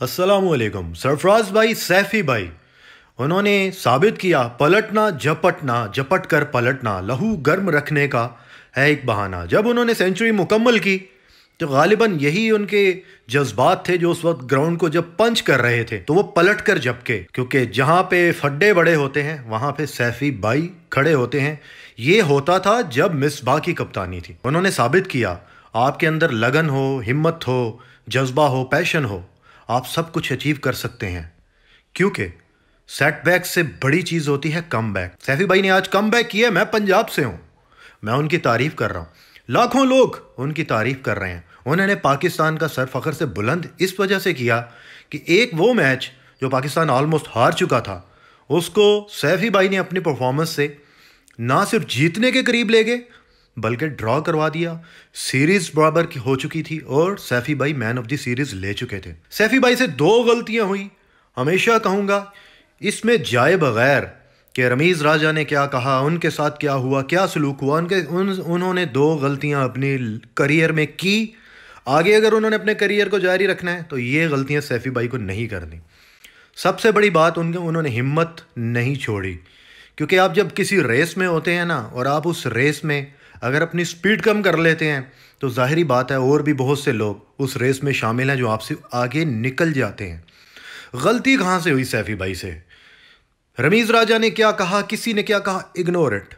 असलकुम सरफराज भाई, सैफी भाई। उन्होंने साबित किया, पलटना, झपटना झपट कर पलटना, लहू गर्म रखने का है एक बहाना। जब उन्होंने सेंचुरी मुकम्मल की तो गालिबा यही उनके जज्बात थे जो उस वक्त ग्राउंड को जब पंच कर रहे थे तो वो पलट कर झपके क्योंकि जहाँ पे फड्डे बड़े होते हैं, वहाँ पे सैफी भाई खड़े होते हैं। ये होता था जब मिसबा की कप्तानी थी। उन्होंने साबित किया, आपके अंदर लगन हो, हिम्मत हो, जज्बा हो, पैशन हो। आप सब कुछ अचीव कर सकते हैं। क्योंकि सेटबैक से बड़ी चीज़ होती है कम बैक सैफी भाई ने आज कम बैक किया मैं पंजाब से हूँ। मैं उनकी तारीफ़ कर रहा हूँ। लाखों लोग उनकी तारीफ़ कर रहे हैं। उन्होंने पाकिस्तान का सर फखर से बुलंद इस वजह से किया कि एक वो मैच जो पाकिस्तान ऑलमोस्ट हार चुका था, उसको सैफी भाई ने अपनी परफॉर्मेंस से ना सिर्फ़ जीतने के करीब ले गए बल्कि ड्रॉ करवा दिया। सीरीज़ बराबर की हो चुकी थी और सैफी भाई मैन ऑफ़ द सीरीज़ ले चुके थे। सैफी भाई से दो गलतियाँ हुई। हमेशा कहूँगा, इसमें जाए बगैर कि रमीज़ राजा ने क्या कहा, उनके साथ क्या हुआ, क्या सलूक हुआ, उनके, उन, उन्होंने दो गलतियाँ अपनी करियर में की। आगे अगर उन्होंने अपने करियर को जारी रखना है तो ये गलतियाँ सैफी भाई को नहीं करनी। सबसे बड़ी बात उनके उन्होंने हिम्मत नहीं छोड़ी। क्योंकि आप जब किसी रेस में होते हैं ना, और आप उस रेस में अगर अपनी स्पीड कम कर लेते हैं तो ज़ाहरी बात है और भी बहुत से लोग उस रेस में शामिल हैं जो आपसे आगे निकल जाते हैं। गलती कहाँ से हुई सैफी भाई से? रमीज़ राजा ने क्या कहा? किसी ने क्या कहा? इग्नोर इट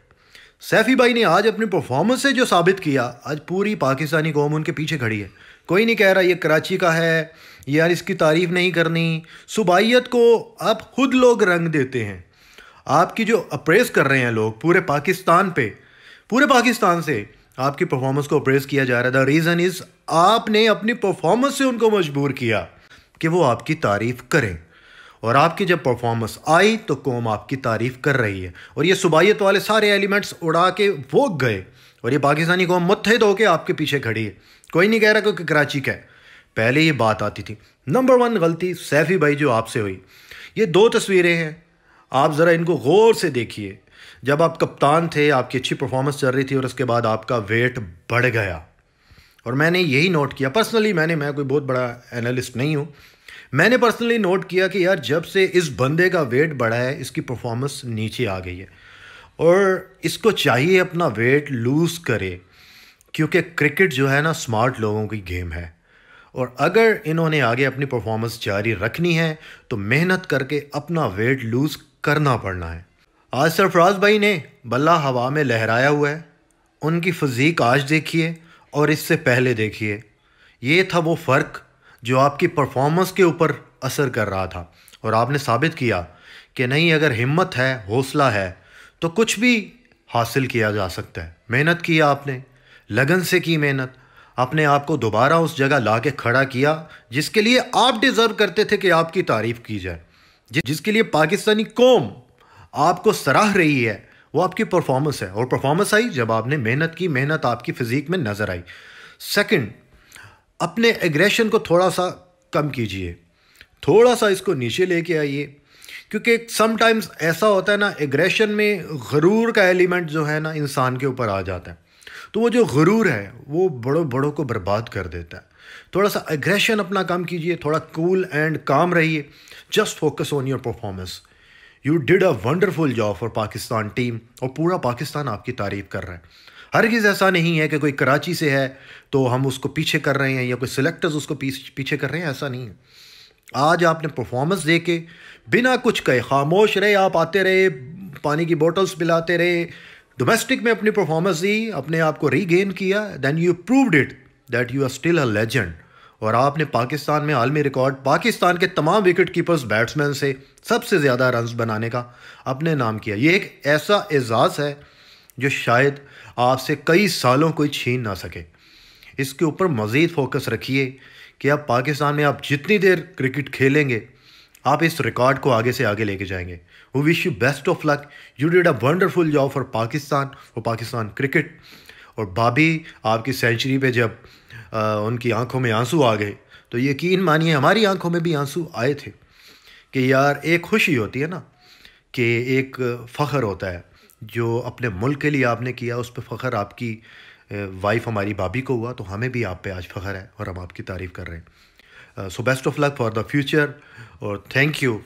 सैफी भाई ने आज अपनी परफॉर्मेंस से जो साबित किया, आज पूरी पाकिस्तानी कौम उनके पीछे खड़ी है। कोई नहीं कह रहा, ये कराची का है यार इसकी तारीफ़ नहीं करनी। सुबाइत को आप खुद लोग रंग देते हैं। आपकी जो अप्रेस कर रहे हैं लोग, पूरे पाकिस्तान पे पूरे पाकिस्तान से आपकी परफॉर्मेंस को अप्रेस किया जा रहा था रीज़न इज़ आपने अपनी परफॉर्मेंस से उनको मजबूर किया कि वो आपकी तारीफ़ करें। और आपकी जब परफॉर्मेंस आई तो कौम आपकी तारीफ़ कर रही है। और ये सुबाइत वाले सारे एलिमेंट्स उड़ा के वो गए। और ये पाकिस्तानी कौम मुतहद होकर आपके पीछे खड़ी है। कोई नहीं कह रहा क्योंकि कराची का है। पहले ये बात आती थी। नंबर वन गलती सैफ़ी भाई जो आपसे हुई। ये दो तस्वीरें हैं। आप ज़रा इनको गौर से देखिए। जब आप कप्तान थे, आपकी अच्छी परफॉर्मेंस चल रही थी और उसके बाद आपका वेट बढ़ गया। और मैंने यही नोट किया। पर्सनली मैंने, मैं कोई बहुत बड़ा एनालिस्ट नहीं हूँ। मैंने पर्सनली नोट किया कि यार, जब से इस बंदे का वेट बढ़ा है, इसकी परफॉर्मेंस नीचे आ गई है। और इसको चाहिए अपना वेट लूज़ करे, क्योंकि क्रिकेट जो है ना स्मार्ट लोगों की गेम है। और अगर इन्होंने आगे अपनी परफॉर्मेंस जारी रखनी है तो मेहनत करके अपना वेट लूज़ करना पड़ना है। आज सरफराज भाई ने बल्ला हवा में लहराया हुआ है। उनकी फ़जीक आज देखिए और इससे पहले देखिए। ये था वो फ़र्क जो आपकी परफॉर्मेंस के ऊपर असर कर रहा था। और आपने साबित किया कि नहीं, अगर हिम्मत है, हौसला है तो कुछ भी हासिल किया जा सकता है। मेहनत किया आपने, लगन से की मेहनत। अपने आप को दोबारा उस जगह ला के खड़ा किया जिसके लिए आप डिज़र्व करते थे कि आपकी तारीफ़ की जाए। जिसके लिए पाकिस्तानी कौम आपको सराह रही है, वो आपकी परफॉर्मेंस है। और परफॉर्मेंस आई जब आपने मेहनत की, मेहनत आपकी फिज़ीक में नज़र आई। सेकंड अपने एग्रेशन को थोड़ा सा कम कीजिए। थोड़ा सा इसको नीचे लेके आइए। क्योंकि समटाइम्स ऐसा होता है ना एग्रेशन में गरूर का एलिमेंट जो है ना, इंसान के ऊपर आ जाता है। तो वो जो गरूर है, वो बड़ों बड़ों को बर्बाद कर देता है। थोड़ा सा एग्रेशन अपना कम कीजिए, थोड़ा कूल एंड काम रहिए। Just focus on your performance you did a wonderful job for Pakistan team और पूरा पाकिस्तान आपकी तारीफ़ कर रहा है। हर चीज़ ऐसा नहीं है कि कोई कराची से है तो हम उसको पीछे कर रहे हैं या कोई सिलेक्टर्स उसको पीछे कर रहे हैं, ऐसा नहीं है। आज आपने परफॉर्मेंस दे के बिना कुछ कहे, खामोश रहे, आप आते रहे, पानी की बोटल्स पिलाते रहे डोमेस्टिक में अपनी परफॉर्मेंस दी, अपने आप को रीगेन किया then you proved it that you are still a legend और आपने पाकिस्तान में आलमी रिकॉर्ड पाकिस्तान के तमाम विकेट कीपर्स बैट्समैन से सबसे ज़्यादा रन बनाने का अपने नाम किया। ये एक ऐसा एजाज़ है जो शायद आपसे कई सालों कोई छीन ना सके। इसके ऊपर मज़ीद फोकस रखिए कि आप पाकिस्तान में आप जितनी देर क्रिकेट खेलेंगे, आप इस रिकॉर्ड को आगे से आगे लेके जाएँगे। वो wish you best of luck you did a wonderful job for Pakistan for Pakistan cricket और भाभी आपकी सेंचुरी पे जब आ, उनकी आँखों में आँसू आ गए तो यकीन मानिए हमारी आँखों में भी आँसू आए थे कि यार एक खुशी होती है ना कि एक फ़ख्र होता है जो अपने मुल्क के लिए आपने किया उस पर फ़ख्र आपकी वाइफ हमारी भाभी को हुआ तो हमें भी आप पे आज फ़ख्र है और हम आपकी तारीफ़ कर रहे हैं। So best of luck for the future और थैंक यू